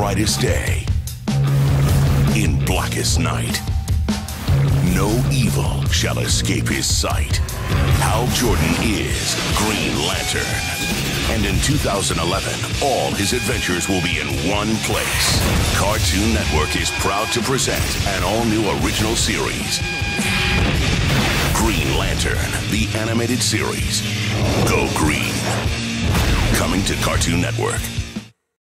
brightest day, in blackest night. No evil shall escape his sight. Hal Jordan is Green Lantern. And in 2011, all his adventures will be in one place. Cartoon Network is proud to present an all new original series Green Lantern, the animated series. Go Green. Coming to Cartoon Network.